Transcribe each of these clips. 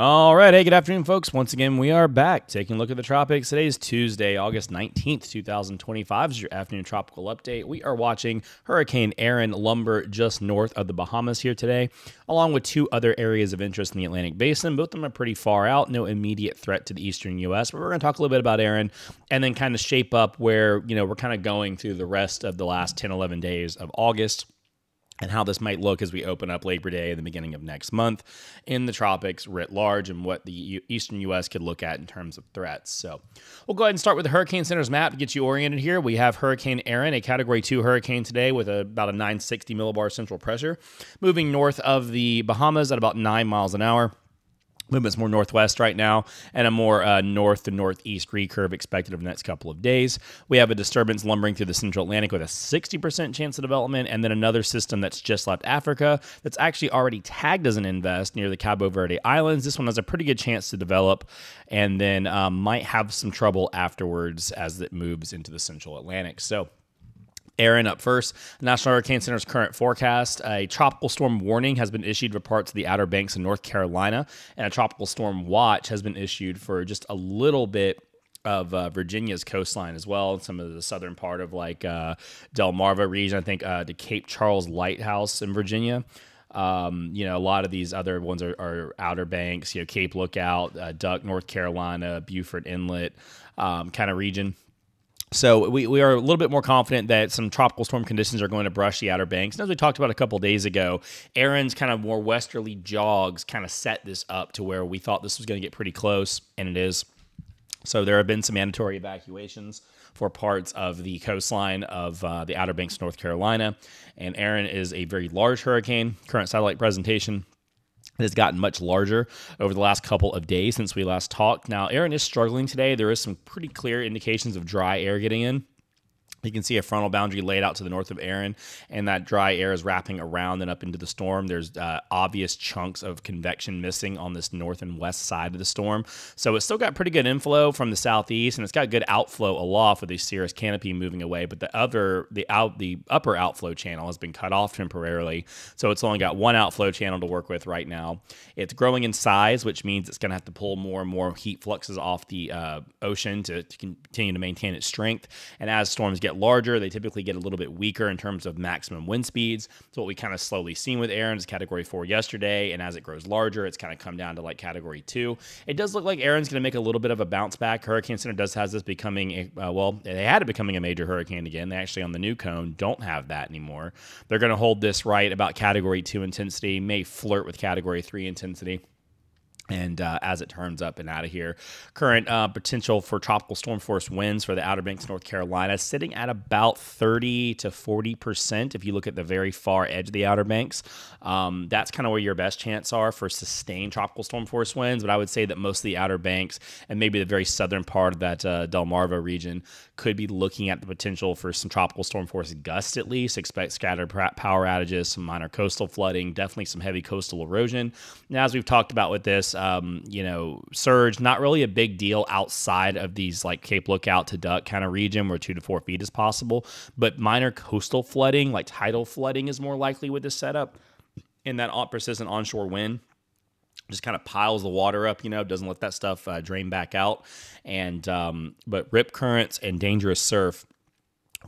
All right. Hey, good afternoon, folks. Once again, we are back taking a look at the tropics. Today is Tuesday, August 19th, 2025. This is your afternoon tropical update. We are watching Hurricane Erin lumber just north of the Bahamas here today, along with two other areas of interest in the Atlantic basin. Both of them are pretty far out, no immediate threat to the eastern U.S., but we're going to talk a little bit about Erin and then kind of shape up where, you know, we're kind of going through the rest of the last 10, 11 days of August and how this might look as we open up Labor Day in the beginning of next month in the tropics writ large and what the eastern U.S. could look at in terms of threats. So we'll go ahead and start with the Hurricane Center's map to get you oriented here. We have Hurricane Erin, a Category 2 hurricane today with a, about a 960 millibar central pressure, moving north of the Bahamas at about 9 miles an hour. Movement's more northwest right now, and a more uh, north to northeast recurve expected over the next couple of days. We have a disturbance lumbering through the central Atlantic with a 60% chance of development, and then another system that's just left Africa that's actually already tagged as an invest near the Cabo Verde Islands. This one has a pretty good chance to develop, and then um, might have some trouble afterwards as it moves into the central Atlantic. So, Erin up first. National Hurricane Center's current forecast a tropical storm warning has been issued for parts of the Outer Banks in North Carolina, and a tropical storm watch has been issued for just a little bit of uh, Virginia's coastline as well, and some of the southern part of like uh, Delmarva region. I think uh, the Cape Charles Lighthouse in Virginia. Um, you know, a lot of these other ones are, are Outer Banks, you know, Cape Lookout, uh, Duck, North Carolina, Beaufort Inlet um, kind of region. So we, we are a little bit more confident that some tropical storm conditions are going to brush the Outer Banks. And as we talked about a couple days ago, Erin's kind of more westerly jogs kind of set this up to where we thought this was going to get pretty close, and it is. So there have been some mandatory evacuations for parts of the coastline of uh, the Outer Banks, North Carolina. And Erin is a very large hurricane. Current satellite presentation has gotten much larger over the last couple of days since we last talked. Now, Erin is struggling today. There is some pretty clear indications of dry air getting in. You can see a frontal boundary laid out to the north of Erin, and that dry air is wrapping around and up into the storm. There's uh, obvious chunks of convection missing on this north and west side of the storm. So it's still got pretty good inflow from the southeast, and it's got good outflow aloft with the cirrus canopy moving away. But the other, the out, the upper outflow channel has been cut off temporarily, so it's only got one outflow channel to work with right now. It's growing in size, which means it's going to have to pull more and more heat fluxes off the uh, ocean to, to continue to maintain its strength. And as storms get get larger, they typically get a little bit weaker in terms of maximum wind speeds. So what we kind of slowly seen with is category four yesterday, and as it grows larger, it's kind of come down to like category two. It does look like Erin's going to make a little bit of a bounce back. Hurricane Center does has this becoming a, uh, well, they had it becoming a major hurricane again. They actually on the new cone don't have that anymore. They're going to hold this right about category two intensity, may flirt with category three intensity and uh, as it turns up and out of here. Current uh, potential for tropical storm force winds for the Outer Banks, North Carolina, sitting at about 30 to 40% if you look at the very far edge of the Outer Banks. Um, that's kind of where your best chance are for sustained tropical storm force winds, but I would say that most of the Outer Banks and maybe the very southern part of that uh, Delmarva region could be looking at the potential for some tropical storm force gusts at least. Expect scattered power outages, some minor coastal flooding, definitely some heavy coastal erosion. Now, as we've talked about with this, um, you know, surge, not really a big deal outside of these like Cape Lookout to Duck kind of region where two to four feet is possible. But minor coastal flooding, like tidal flooding, is more likely with this setup. And that persistent onshore wind just kind of piles the water up, you know, doesn't let that stuff uh, drain back out. And, um, but rip currents and dangerous surf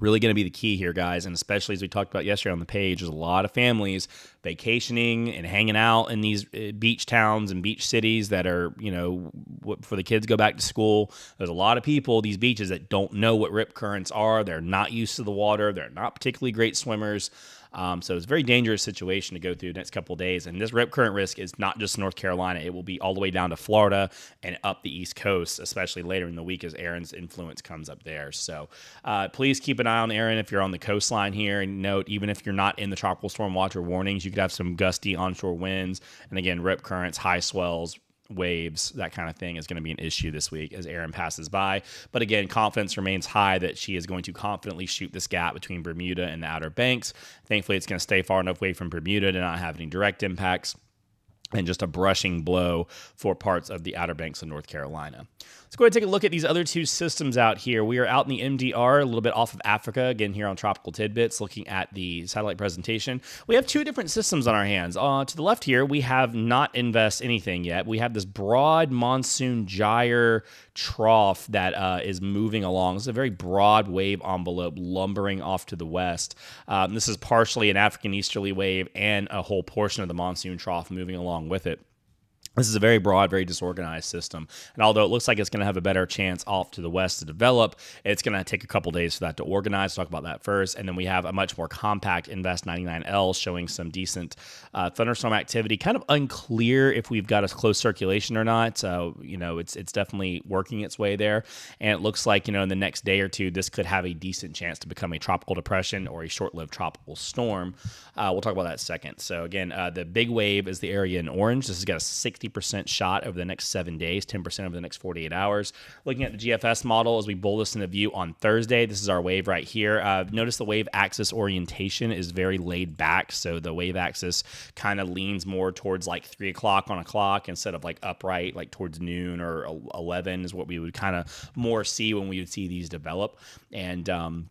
really going to be the key here, guys. And especially as we talked about yesterday on the page, there's a lot of families vacationing and hanging out in these uh, beach towns and beach cities that are, you know, for the kids go back to school. There's a lot of people, these beaches, that don't know what rip currents are. They're not used to the water. They're not particularly great swimmers. Um, so it's a very dangerous situation to go through the next couple days. And this rip current risk is not just North Carolina; it will be all the way down to Florida and up the East Coast, especially later in the week as Erin's influence comes up there. So uh, please keep an eye on Erin if you're on the coastline here. And note, even if you're not in the tropical storm watch or warnings, you could have some gusty onshore winds, and again, rip currents, high swells, waves, that kind of thing is going to be an issue this week as Erin passes by. But again, confidence remains high that she is going to confidently shoot this gap between Bermuda and the Outer Banks. Thankfully, it's going to stay far enough away from Bermuda to not have any direct impacts. And just a brushing blow for parts of the Outer Banks of North Carolina. Let's go ahead and take a look at these other two systems out here. We are out in the MDR, a little bit off of Africa, again here on Tropical Tidbits, looking at the satellite presentation. We have two different systems on our hands. Uh, to the left here, we have not invest anything yet. We have this broad monsoon gyre trough that uh, is moving along. It's a very broad wave envelope lumbering off to the west. Um, this is partially an African easterly wave and a whole portion of the monsoon trough moving along with it. This is a very broad, very disorganized system. And although it looks like it's going to have a better chance off to the west to develop, it's going to take a couple days for that to organize. Talk about that first. And then we have a much more compact Invest 99L showing some decent uh, thunderstorm activity. Kind of unclear if we've got a close circulation or not. So, you know, it's, it's definitely working its way there. And it looks like, you know, in the next day or two, this could have a decent chance to become a tropical depression or a short lived tropical storm. Uh, we'll talk about that second. So, again, uh, the big wave is the area in orange. This has got a 60 percent shot over the next seven days, 10% over the next 48 hours. Looking at the GFS model as we bull this into view on Thursday, this is our wave right here. Uh, notice the wave axis orientation is very laid back. So the wave axis kind of leans more towards like three o'clock on a clock instead of like upright, like towards noon or 11 is what we would kind of more see when we would see these develop. And, um,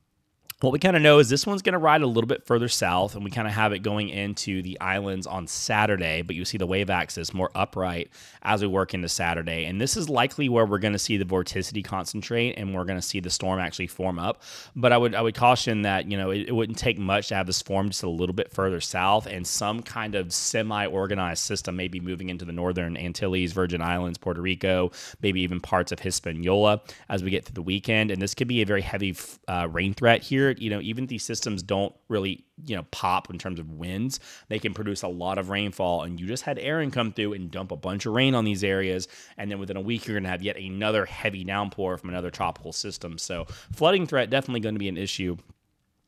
what we kind of know is this one's going to ride a little bit further south, and we kind of have it going into the islands on Saturday, but you see the wave axis more upright as we work into Saturday. And this is likely where we're going to see the vorticity concentrate and we're going to see the storm actually form up. But I would I would caution that, you know, it, it wouldn't take much to have this form just a little bit further south and some kind of semi-organized system maybe moving into the northern Antilles, Virgin Islands, Puerto Rico, maybe even parts of Hispaniola as we get through the weekend. And this could be a very heavy uh, rain threat here you know, even these systems don't really, you know, pop in terms of winds, they can produce a lot of rainfall. And you just had Erin come through and dump a bunch of rain on these areas. And then within a week, you're going to have yet another heavy downpour from another tropical system. So flooding threat definitely going to be an issue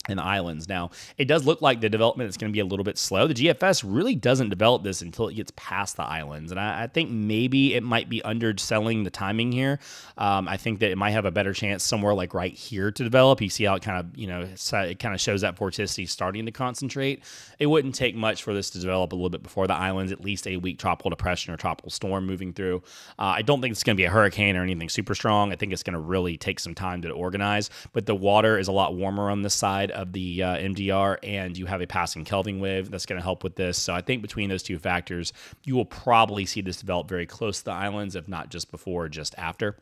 in the islands. Now, it does look like the development is going to be a little bit slow. The GFS really doesn't develop this until it gets past the islands. And I, I think maybe it might be underselling the timing here. Um, I think that it might have a better chance somewhere like right here to develop. You see how it kind of, you know, it kind of shows that vorticity starting to concentrate. It wouldn't take much for this to develop a little bit before the islands, at least a weak tropical depression or tropical storm moving through. Uh, I don't think it's going to be a hurricane or anything super strong. I think it's going to really take some time to organize, but the water is a lot warmer on this side of the uh, MDR, and you have a passing Kelvin wave that's going to help with this. So I think between those two factors, you will probably see this develop very close to the islands, if not just before, just after.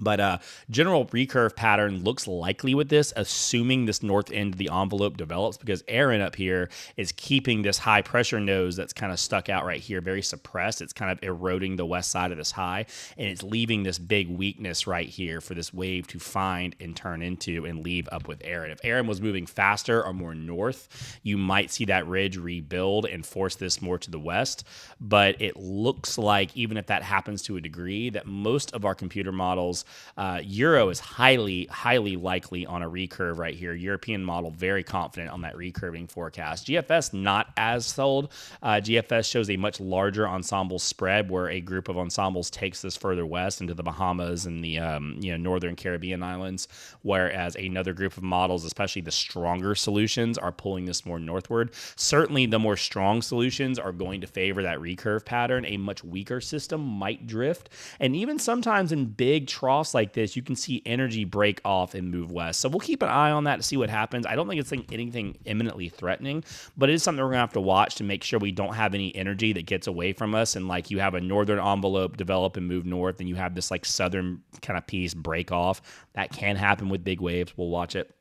But uh, general recurve pattern looks likely with this, assuming this north end of the envelope develops, because Erin up here is keeping this high pressure nose that's kind of stuck out right here, very suppressed. It's kind of eroding the west side of this high, and it's leaving this big weakness right here for this wave to find and turn into and leave up with Erin. If Erin was moving faster or more north, you might see that ridge rebuild and force this more to the west. But it looks like, even if that happens to a degree, that most of our computer models uh, Euro is highly, highly likely on a recurve right here. European model very confident on that recurving forecast. GFS not as sold. Uh, GFS shows a much larger ensemble spread where a group of ensembles takes this further west into the Bahamas and the um, you know northern Caribbean islands, whereas another group of models, especially the stronger solutions, are pulling this more northward. Certainly, the more strong solutions are going to favor that recurve pattern. A much weaker system might drift, and even sometimes in big troughs like this, you can see energy break off and move west. So we'll keep an eye on that to see what happens. I don't think it's anything imminently threatening, but it is something we're gonna have to watch to make sure we don't have any energy that gets away from us. And like you have a northern envelope develop and move north, and you have this like southern kind of piece break off. That can happen with big waves. We'll watch it.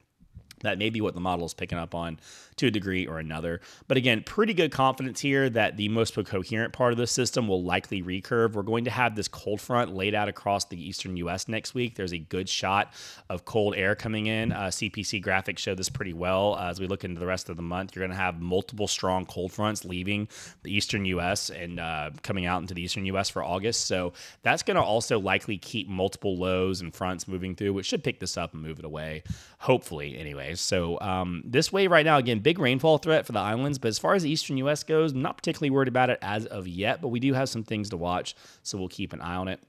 That may be what the model is picking up on to a degree or another. But again, pretty good confidence here that the most coherent part of the system will likely recurve. We're going to have this cold front laid out across the eastern U.S. next week. There's a good shot of cold air coming in. Uh, CPC graphics show this pretty well. Uh, as we look into the rest of the month, you're going to have multiple strong cold fronts leaving the eastern U.S. and uh, coming out into the eastern U.S. for August. So that's going to also likely keep multiple lows and fronts moving through, which should pick this up and move it away, hopefully, anyway. So um, this wave right now, again, big rainfall threat for the islands, but as far as the eastern U.S. goes, not particularly worried about it as of yet, but we do have some things to watch, so we'll keep an eye on it.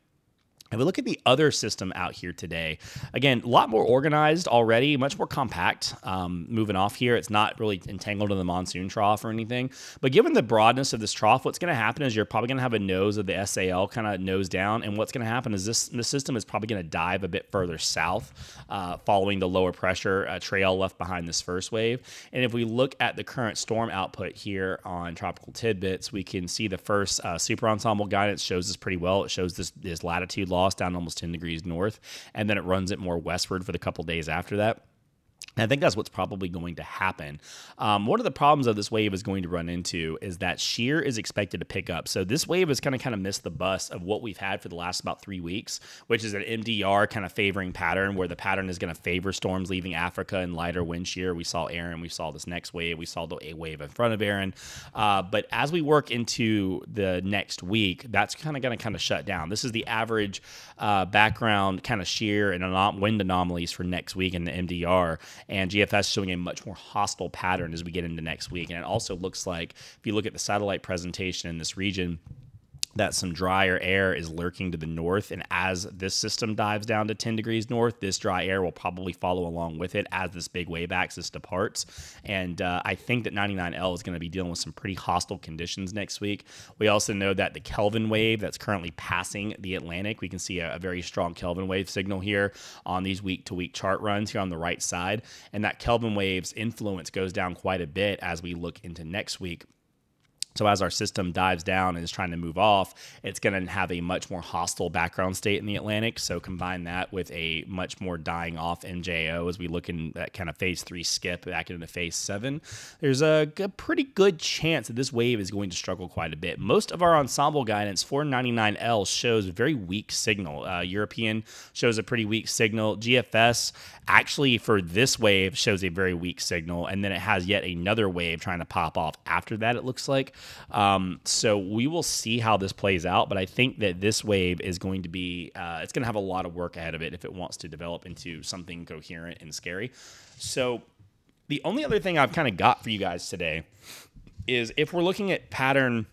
If we look at the other system out here today, again, a lot more organized already, much more compact. Um, moving off here, it's not really entangled in the monsoon trough or anything. But given the broadness of this trough, what's going to happen is you're probably going to have a nose of the SAL kind of nose down. And what's going to happen is this, this system is probably going to dive a bit further south uh, following the lower pressure uh, trail left behind this first wave. And if we look at the current storm output here on Tropical Tidbits, we can see the first uh, super ensemble guidance shows this pretty well. It shows this, this latitude loss down almost 10 degrees north, and then it runs it more westward for the couple days after that. I think that's what's probably going to happen. Um, one of the problems of this wave is going to run into is that shear is expected to pick up. So this wave has kind of kind of missed the bus of what we've had for the last about three weeks, which is an MDR kind of favoring pattern where the pattern is going to favor storms leaving Africa and lighter wind shear. We saw Erin, we saw this next wave, we saw the A wave in front of Erin. Uh, but as we work into the next week, that's kind of going to kind of shut down. This is the average uh, background kind of shear and wind anomalies for next week in the MDR and GFS showing a much more hostile pattern as we get into next week. And it also looks like if you look at the satellite presentation in this region, that some drier air is lurking to the north. And as this system dives down to 10 degrees north, this dry air will probably follow along with it as this big wave axis departs. And uh, I think that 99L is going to be dealing with some pretty hostile conditions next week. We also know that the Kelvin wave that's currently passing the Atlantic, we can see a, a very strong Kelvin wave signal here on these week to week chart runs here on the right side. And that Kelvin wave's influence goes down quite a bit as we look into next week. So as our system dives down and is trying to move off, it's going to have a much more hostile background state in the Atlantic. So combine that with a much more dying off MJO as we look in that kind of phase three skip back into phase seven. There's a, a pretty good chance that this wave is going to struggle quite a bit. Most of our ensemble guidance for 99L shows very weak signal. Uh, European shows a pretty weak signal. GFS actually for this wave shows a very weak signal, and then it has yet another wave trying to pop off after that. It looks like. Um, so we will see how this plays out, but I think that this wave is going to be, uh, it's going to have a lot of work ahead of it if it wants to develop into something coherent and scary. So the only other thing I've kind of got for you guys today is if we're looking at pattern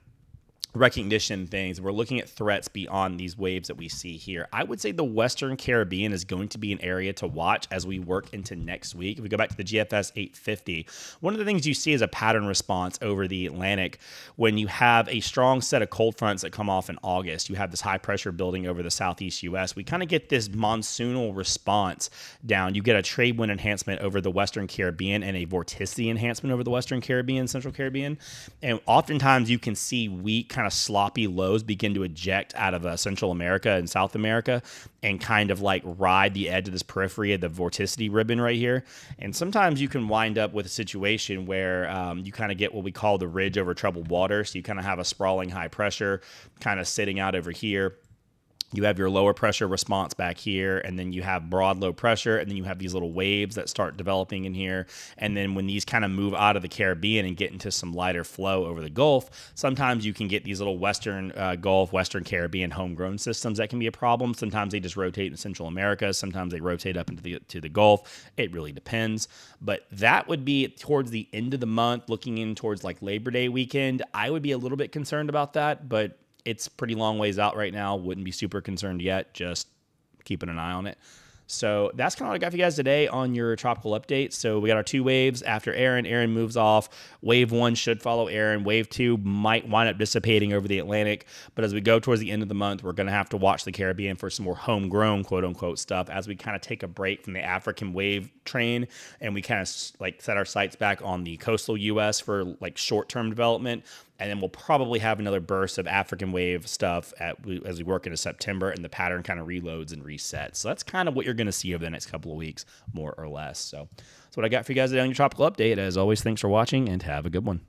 recognition things. We're looking at threats beyond these waves that we see here. I would say the Western Caribbean is going to be an area to watch as we work into next week. If we go back to the GFS 850, one of the things you see is a pattern response over the Atlantic when you have a strong set of cold fronts that come off in August. You have this high pressure building over the southeast US. We kind of get this monsoonal response down. You get a trade wind enhancement over the Western Caribbean and a vorticity enhancement over the Western Caribbean, Central Caribbean. And oftentimes you can see weak kind of sloppy lows begin to eject out of uh, Central America and South America and kind of like ride the edge of this periphery of the vorticity ribbon right here. And sometimes you can wind up with a situation where um, you kind of get what we call the ridge over troubled water. So you kind of have a sprawling high pressure kind of sitting out over here you have your lower pressure response back here, and then you have broad low pressure, and then you have these little waves that start developing in here. And then when these kind of move out of the Caribbean and get into some lighter flow over the Gulf, sometimes you can get these little Western uh, Gulf, Western Caribbean homegrown systems that can be a problem. Sometimes they just rotate in Central America, sometimes they rotate up into the to the Gulf. It really depends. But that would be towards the end of the month, looking in towards like Labor Day weekend. I would be a little bit concerned about that, but it's pretty long ways out right now. Wouldn't be super concerned yet. Just keeping an eye on it. So that's kind of what I got for you guys today on your tropical update. So we got our two waves after Erin. Erin moves off. Wave one should follow Erin. Wave two might wind up dissipating over the Atlantic. But as we go towards the end of the month, we're going to have to watch the Caribbean for some more homegrown, quote unquote, stuff as we kind of take a break from the African wave train and we kind of like set our sights back on the coastal U.S. for like short term development and then we'll probably have another burst of African wave stuff at, as we work into September, and the pattern kind of reloads and resets. So that's kind of what you're going to see over the next couple of weeks, more or less. So that's what I got for you guys today on your tropical update. As always, thanks for watching, and have a good one.